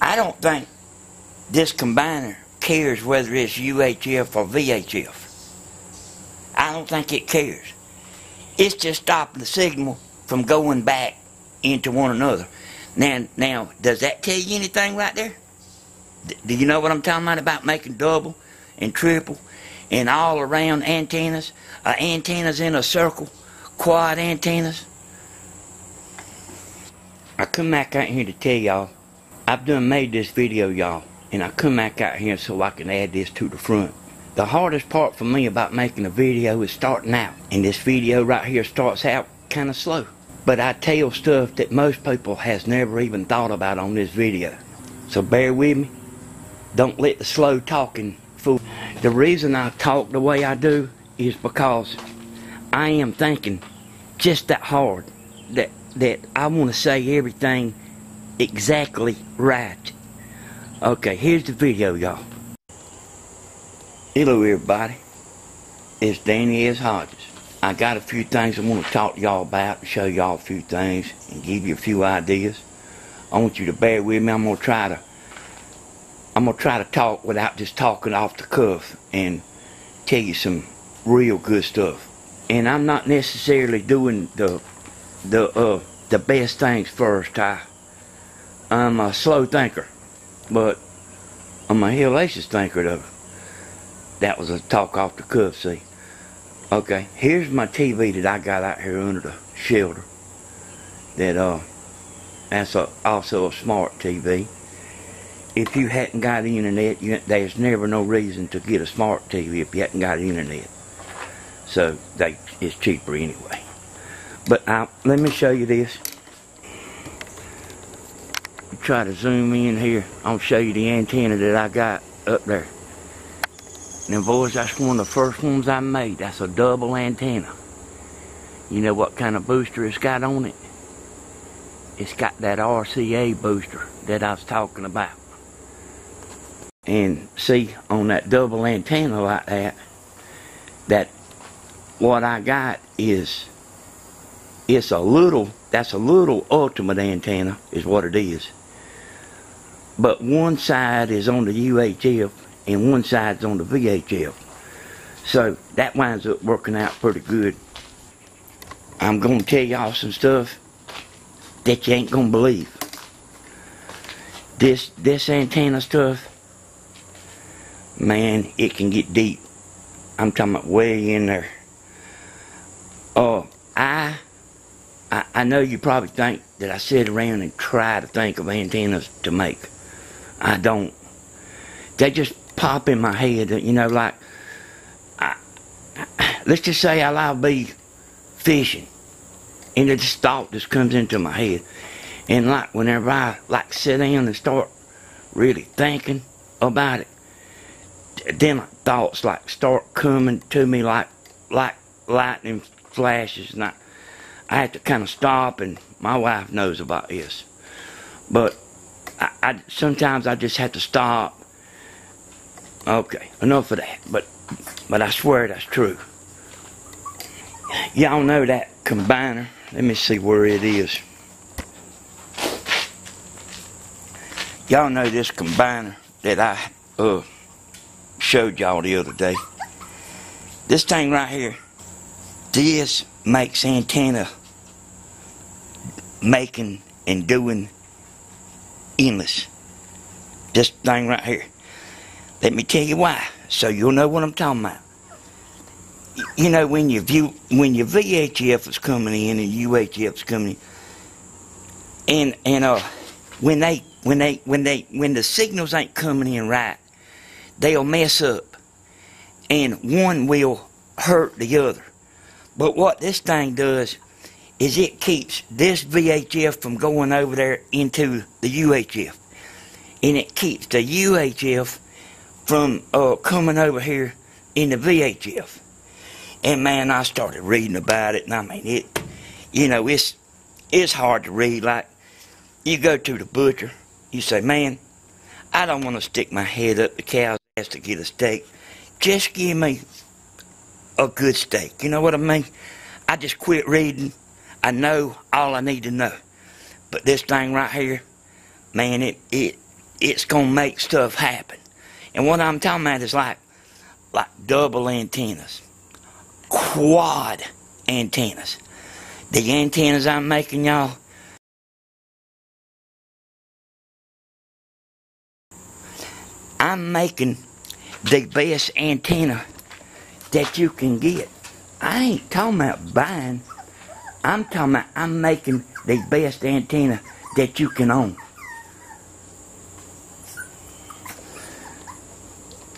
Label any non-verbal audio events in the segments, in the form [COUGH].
I don't think this combiner cares whether it's UHF or VHF. I don't think it cares. It's just stopping the signal from going back into one another. Now, now, does that tell you anything right there? D- do you know what I'm talking about about making double and triple and all around antennas? Uh, antennas in a circle, quad antennas. I come back out here to tell y'all, I've done made this video, y'all, and I come back out here so I can add this to the front. The hardest part for me about making a video is starting out, and this video right here starts out kind of slow. But I tell stuff that most people has never even thought about on this video. So bear with me. Don't let the slow talking fool. The reason I talk the way I do is because I am thinking just that hard that that I want to say everything exactly right. Okay, here's the video, y'all. Hello, everybody. It's Danny S. Hodges. I got a few things I want to talk to y'all about show y'all a few things and give you a few ideas. I want you to bear with me. I'm gonna try to I'm gonna try to talk without just talking off the cuff and tell you some real good stuff. And I'm not necessarily doing the the uh the best things first. I I'm a slow thinker, but I'm a hellacious thinker though. That was a talk off the cuff, see. Okay, here's my TV that I got out here under the shelter. That uh that's a, also a smart TV. If you hadn't got internet, you, there's never no reason to get a smart TV if you hadn't got internet. So they, it's cheaper anyway. But uh, let me show you this. Try to zoom in here. I'll show you the antenna that I got up there. Now boys, that's one of the first ones I made. That's a double antenna. You know what kind of booster it's got on it? It's got that RCA booster that I was talking about. And see, on that double antenna like that, that what I got is, it's a little, that's a little ultimate antenna is what it is. But one side is on the UHF and one side's on the VHF. So that winds up working out pretty good. I'm going to tell y'all some stuff that you ain't going to believe. This, this antenna stuff, man, it can get deep. I'm talking about way in there. Oh, I, I, I know you probably think that I sit around and try to think of antennas to make. I don't. They just pop in my head, you know, like, I, let's just say I'll be fishing, and just thought just comes into my head. And like, whenever I, like, sit down and start really thinking about it, then my thoughts, like, start coming to me like, like lightning flashes, and I, I have to kind of stop, and my wife knows about this. But I, I, sometimes I just have to stop Okay, enough of that. But but I swear that's true. Y'all know that combiner. Let me see where it is. Y'all know this combiner that I uh, showed y'all the other day. This thing right here, this makes antenna making and doing endless. This thing right here. Let me tell you why, so you'll know what I'm talking about. You know, when your view, when your VHF is coming in and UHF is coming in, and and uh, when they when they when they when the signals ain't coming in right, they'll mess up, and one will hurt the other. But what this thing does is it keeps this VHF from going over there into the UHF, and it keeps the UHF from uh, coming over here in the VHF. And man, I started reading about it, and I mean, it, you know, it's, it's hard to read. Like, you go to the butcher, you say, man, I don't want to stick my head up the cow's ass to get a steak. Just give me a good steak. You know what I mean? I just quit reading. I know all I need to know. But this thing right here, man, it, it, it's gonna make stuff happen. And what I'm talking about is like like double antennas, quad antennas. The antennas I'm making, y'all. I'm making the best antenna that you can get. I ain't talking about buying. I'm talking about I'm making the best antenna that you can own.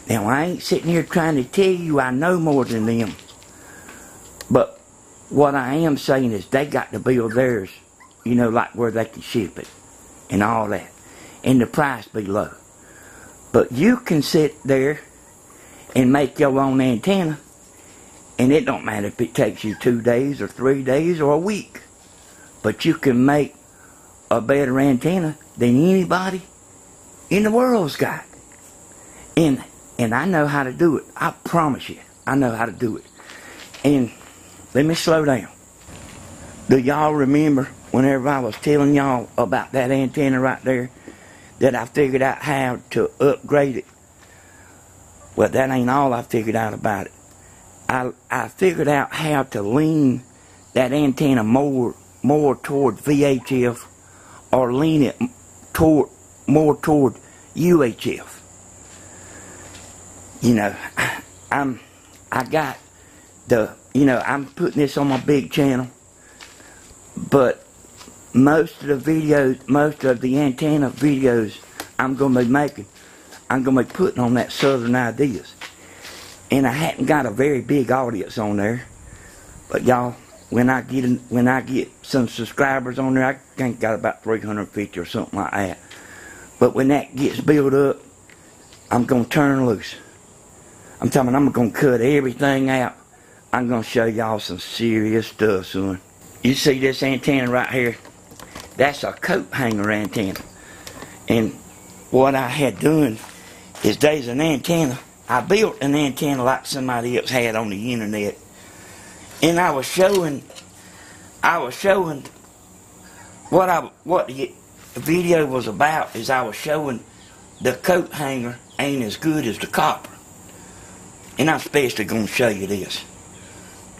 Now, I ain't sitting here trying to tell you I know more than them. But what I am saying is they got to build theirs, you know, like where they can ship it and all that. And the price be low. But you can sit there and make your own antenna. And it don't matter if it takes you two days or three days or a week. But you can make a better antenna than anybody in the world's got. And and I know how to do it. I promise you. I know how to do it. And let me slow down. Do y'all remember whenever I was telling y'all about that antenna right there that I figured out how to upgrade it? Well, that ain't all I figured out about it. I, I figured out how to lean that antenna more more toward VHF or lean it toward more toward UHF you know, [SIGHS] I'm, I got the, you know, I'm putting this on my big channel, but most of the videos, most of the antenna videos I'm to be making, I'm going to be putting on that Southern Ideas. And I hadn't got a very big audience on there, but y'all, when I get when I get some subscribers on there, I think got about 350 or something like that. But when that gets built up, I'm gonna turn loose. I'm telling you, I'm going to cut everything out. I'm going to show y'all some serious stuff, soon. You see this antenna right here? That's a coat hanger antenna. And what I had done is there's an antenna. I built an antenna like somebody else had on the internet. And I was showing, I was showing what I what the video was about is I was showing the coat hanger ain't as good as the copper. And I'm especially going to show you this.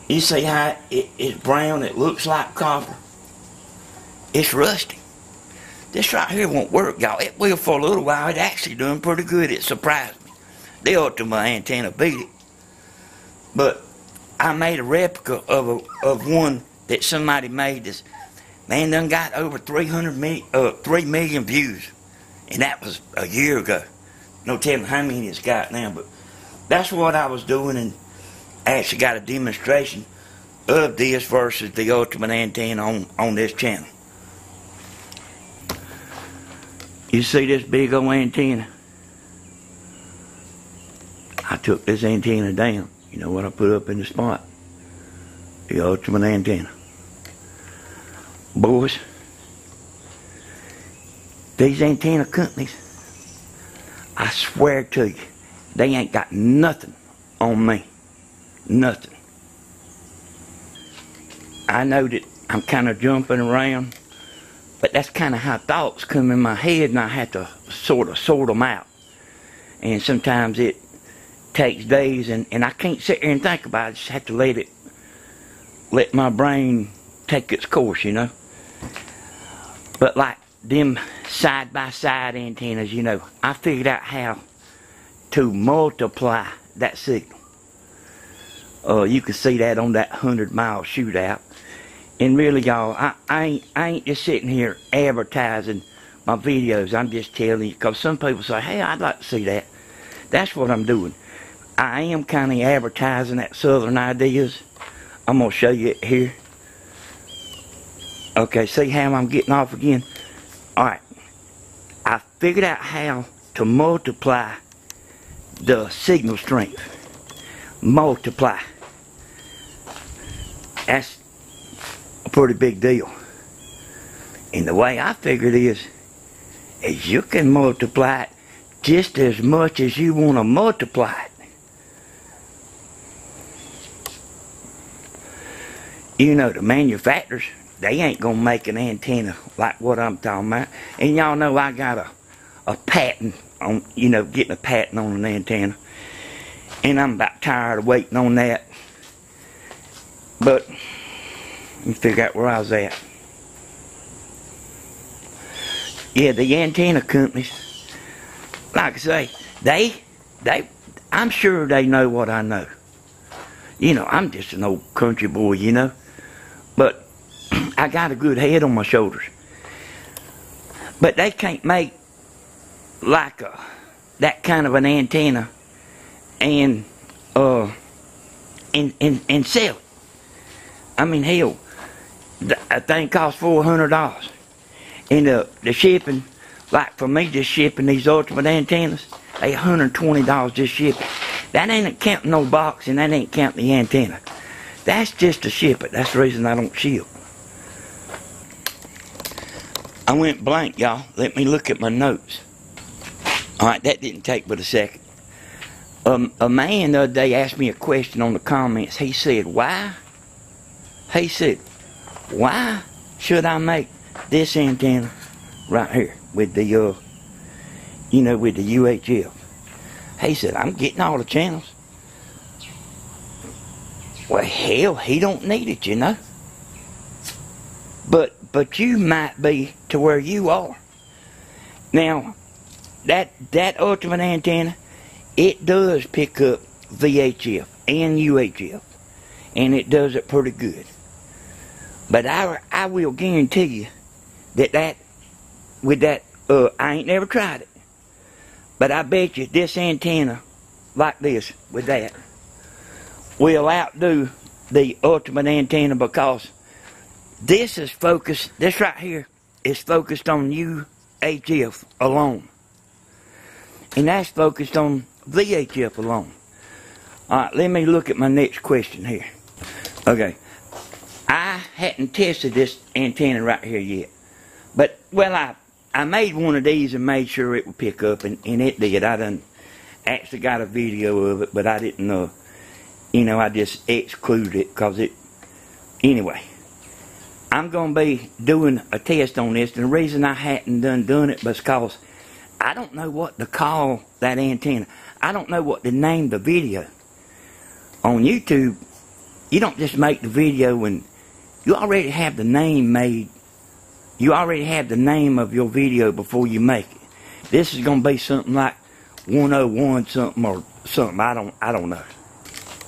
You see how it, it's brown, it looks like copper. It's rusty. This right here won't work, y'all. It will for a little while. It's actually doing pretty good. It surprised me. The Ultimate antenna beat it. But I made a replica of a, of one that somebody made this. Man done got over 300 million, uh, 3 million views. And that was a year ago. No telling how many it's got now, but that's what I was doing and actually got a demonstration of this versus the ultimate antenna on, on this channel. You see this big old antenna? Took this antenna down. You know what I put up in the spot? The ultimate antenna. Boys, these antenna companies, I swear to you, they ain't got nothing on me. Nothing. I know that I'm kind of jumping around, but that's kind of how thoughts come in my head, and I have to sort of sort them out. And sometimes it takes days, and, and I can't sit here and think about it. I just have to let it, let my brain take its course, you know. But like them side by side antennas, you know, I figured out how to multiply that signal. Uh, you can see that on that 100 mile shootout. And really, y'all, I, I, ain't, I ain't just sitting here advertising my videos. I'm just telling you, because some people say, hey, I'd like to see that. That's what I'm doing. I am kind of advertising that Southern Ideas. I'm going to show you it here. Okay, see how I'm getting off again? Alright. I figured out how to multiply the signal strength. Multiply. That's a pretty big deal. And the way I figured is, is you can multiply it just as much as you want to multiply it. You know, the manufacturers, they ain't going to make an antenna like what I'm talking about. And y'all know I got a, a patent on, you know, getting a patent on an antenna. And I'm about tired of waiting on that. But, let me figure out where I was at. Yeah, the antenna companies, like I say, they, they, I'm sure they know what I know. You know, I'm just an old country boy, you know. But [CLEARS THROAT] I got a good head on my shoulders. But they can't make like a, that kind of an antenna and uh and and, and sell it. I mean hell a thing costs four hundred dollars. And the the shipping like for me just shipping these ultimate antennas, they $120 just shipping. That ain't counting no box and that ain't counting the antenna. That's just to ship it. That's the reason I don't ship. I went blank, y'all. Let me look at my notes. Alright, that didn't take but a second. Um, a man the other day asked me a question on the comments. He said, why? He said, why should I make this antenna right here with the, uh, you know, with the UHF? He said, I'm getting all the channels. Well, hell, he don't need it, you know. But but you might be to where you are. Now, that that ultimate antenna, it does pick up VHF and UHF, and it does it pretty good. But I I will guarantee you that that with that uh, I ain't never tried it, but I bet you this antenna like this with that will outdo the ultimate antenna because this is focused, this right here is focused on UHF alone. And that's focused on VHF alone. Alright, let me look at my next question here. Okay. I hadn't tested this antenna right here yet. But, well, I, I made one of these and made sure it would pick up, and, and it did. I done actually got a video of it, but I didn't know. Uh, you know, I just excluded it because it, anyway. I'm going to be doing a test on this, and the reason I hadn't done done it was because I don't know what to call that antenna. I don't know what to name the video. On YouTube, you don't just make the video and you already have the name made. You already have the name of your video before you make it. This is going to be something like 101 something or something. I don't, I don't know.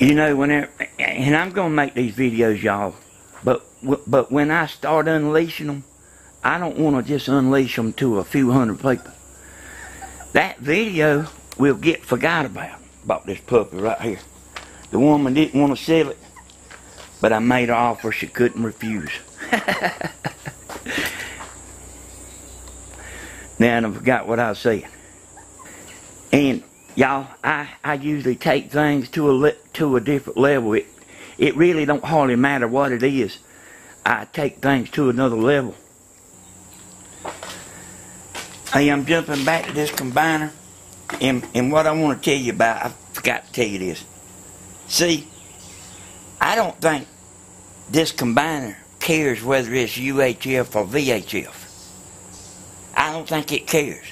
You know, whenever, and I'm going to make these videos, y'all, but but when I start unleashing them, I don't want to just unleash them to a few hundred people. That video will get forgot about. About this puppy right here. The woman didn't want to sell it, but I made her offer she couldn't refuse. [LAUGHS] now I forgot what I was saying. And y'all, I, I usually take things to a to a different level. It it really don't hardly matter what it is. I take things to another level. Hey, I'm jumping back to this combiner, and, and what I want to tell you about, I forgot to tell you this. See, I don't think this combiner cares whether it's UHF or VHF. I don't think it cares.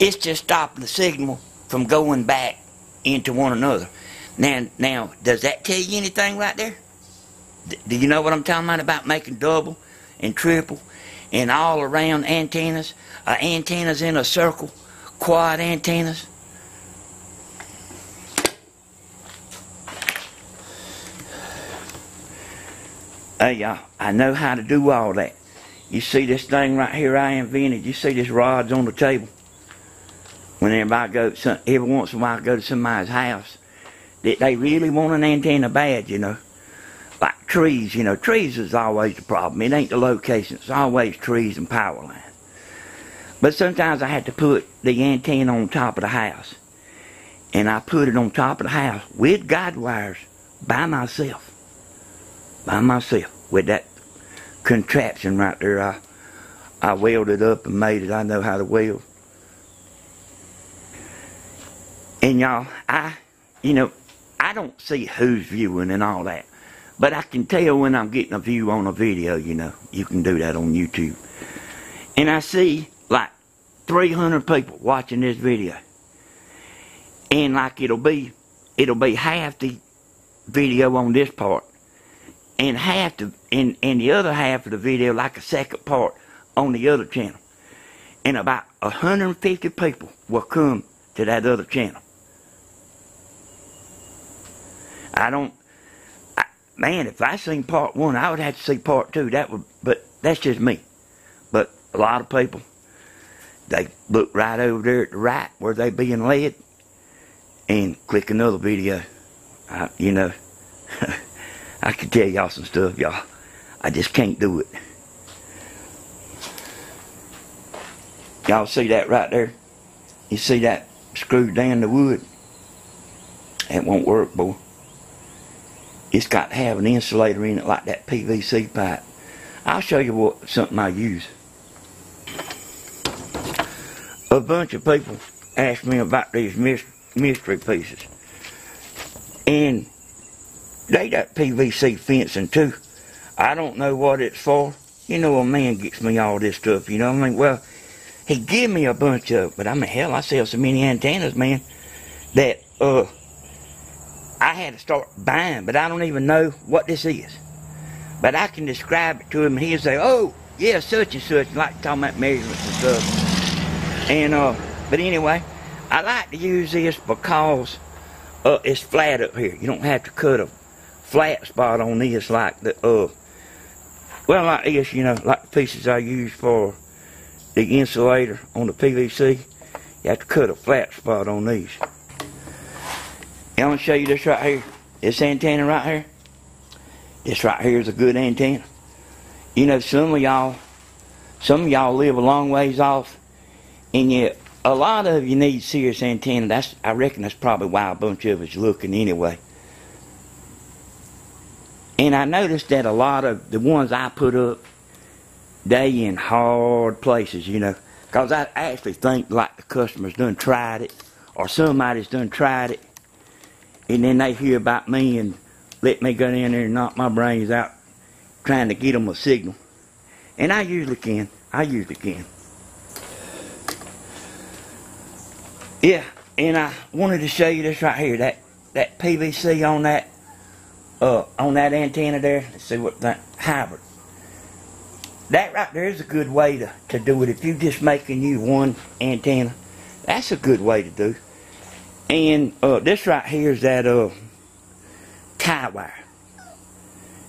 It's just stopping the signal from going back into one another. Now, now, does that tell you anything right there? Do you know what I'm talking about? About making double and triple and all around antennas, uh, antennas in a circle, quad antennas. Hey, y'all, I know how to do all that. You see this thing right here I invented? You see this rod's on the table? When everybody goes, every once in a while I go to somebody's house, they, they really want an antenna bad, you know like trees, you know, trees is always the problem. It ain't the location. It's always trees and power lines. But sometimes I had to put the antenna on top of the house. And I put it on top of the house with guide wires by myself. By myself. With that contraption right there. I, I welded up and made it. I know how to weld. And y'all, I, you know, I don't see who's viewing and all that. But I can tell when I'm getting a view on a video, you know. You can do that on YouTube. And I see like 300 people watching this video. And like it'll be, it'll be half the video on this part. And half the, and, and the other half of the video like a second part on the other channel. And about 150 people will come to that other channel. I don't, I, man, if I seen part one, I would have to see part two. That would, but that's just me. But a lot of people, they look right over there at the right where they being led and click another video. I, you know, [LAUGHS] I could tell y'all some stuff, y'all. I just can't do it. Y'all see that right there? You see that screwed down the wood? It won't work, boy. It's got to have an insulator in it like that PVC pipe. I'll show you what something I use. A bunch of people ask me about these mystery pieces. And they got PVC fencing too. I don't know what it's for. You know, a man gets me all this stuff, you know what I mean? Well, he give me a bunch of, but I mean, hell, I sell so many antennas, man, that, uh, I had to start buying, but I don't even know what this is. But I can describe it to him, and he'll say, oh, yeah, such and such, like talking about measurements and stuff. And, uh, but anyway, I like to use this because uh, it's flat up here. You don't have to cut a flat spot on this like the, uh, well, like this, you know, like the pieces I use for the insulator on the PVC. You have to cut a flat spot on these. I'm going to show you this right here. This antenna right here. This right here is a good antenna. You know, some of y'all, some of y'all live a long ways off, and yet a lot of you need serious antenna. That's I reckon that's probably why a bunch of us looking anyway. And I noticed that a lot of the ones I put up, they in hard places, you know. Because I actually think like the customers done tried it, or somebody's done tried it, and then they hear about me and let me go in there and knock my brains out trying to get them a signal. And I usually can. I usually can. Yeah, and I wanted to show you this right here. That that PVC on that uh on that antenna there. Let's see what that hybrid. That right there is a good way to, to do it. If you're just making you one antenna, that's a good way to do. And uh, this right here is that uh, tie wire.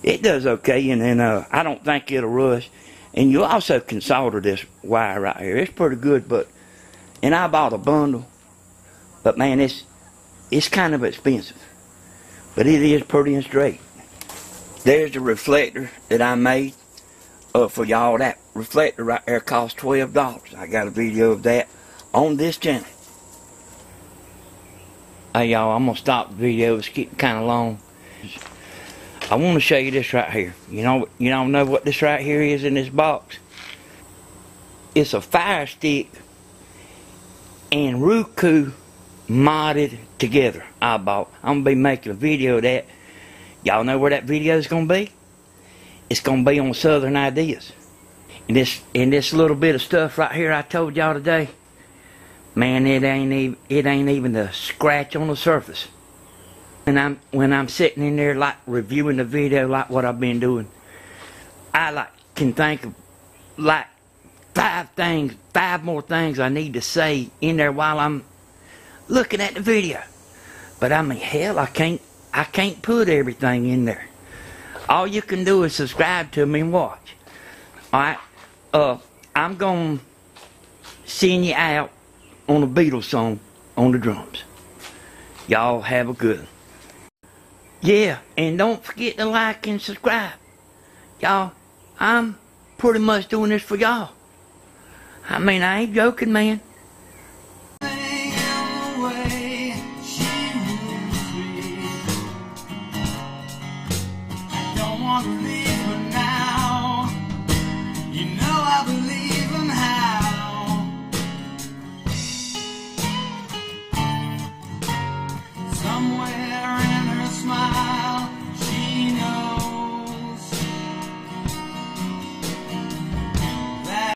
It does okay, and then uh, I don't think it'll rust. And you also can solder this wire right here. It's pretty good, but and I bought a bundle, but man, it's it's kind of expensive, but it is pretty and straight. There's the reflector that I made uh, for y'all. That reflector right there cost twelve dollars. I got a video of that on this channel. Hey y'all, I'm gonna stop the video. It's getting kind of long. I want to show you this right here. You know, you don't know what this right here is in this box. It's a fire stick and Roku modded together. I bought. I'm gonna be making a video of that. Y'all know where that video is gonna be? It's gonna be on Southern Ideas. And this and this little bit of stuff right here I told y'all today. Man, it ain't even, it ain't even a scratch on the surface. And I'm when I'm sitting in there like reviewing the video like what I've been doing, I like can think of like five things, five more things I need to say in there while I'm looking at the video. But I mean, hell, I can't, I can't put everything in there. All you can do is subscribe to me and watch. All right, uh, I'm gonna send you out on a Beatles song on the drums. Y'all have a good one. Yeah, and don't forget to like and subscribe. Y'all, I'm pretty much doing this for y'all. I mean, I ain't joking, man.